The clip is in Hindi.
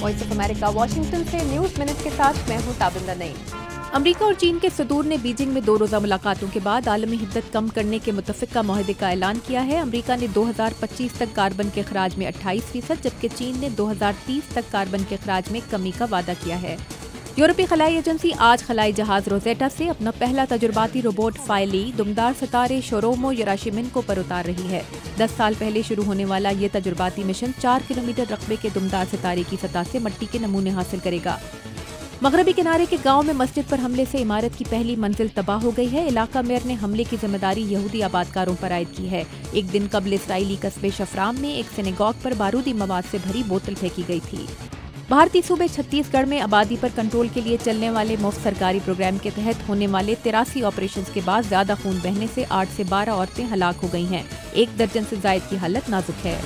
वॉइस ऑफ़ अमेरिका वॉशिंगटन से न्यूज़ मिनट के साथ मैं हूँ ताबिंदा नई अमरीका और चीन के सदूर ने बीजिंग में दो रोजा मुलाकातों के बाद आलमी हिद्दत कम करने के मुतफ़ा माहदे का ऐलान किया है। अमरीका ने 2025 तक कार्बन के खराज में 28 फ़ीसद, जबकि चीन ने 2030 तक कार्बन के खराज में कमी का वादा किया है। यूरोपीय खलाई एजेंसी आज खलाई जहाज़ रोजेटा से अपना पहला तजुर्बाती रोबोट फाइली दुमदार सितारे, शोरोमो, यराशिमिन को पर उतार रही है। दस साल पहले शुरू होने वाला ये तजुर्बाती मिशन चार किलोमीटर रकबे के दुमदार सितारे की सतह से मट्टी के नमूने हासिल करेगा। मगरबी किनारे के गाँव में मस्जिद पर हमले से इमारत की पहली मंजिल तबाह हो गई है। इलाका मेयर ने हमले की ज़िम्मेदारी यहूदी आबादकारों पर आयद की है। एक दिन कबल इसराइली कस्बे शफराम में एक सिनेगॉग पर बारूदी मवाद से भरी बोतल फेंकी गई थी। भारतीय सूबे छत्तीसगढ़ में आबादी पर कंट्रोल के लिए चलने वाले मुफ़्त सरकारी प्रोग्राम के तहत होने वाले तिरासी ऑपरेशन के बाद ज़्यादा खून बहने से आठ से बारह औरतें हलाक हो गई हैं। एक दर्जन से जायद की हालत नाजुक है।